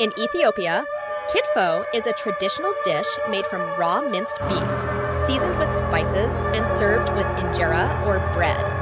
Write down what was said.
In Ethiopia, kitfo is a traditional dish made from raw minced beef, seasoned with spices and served with injera or bread.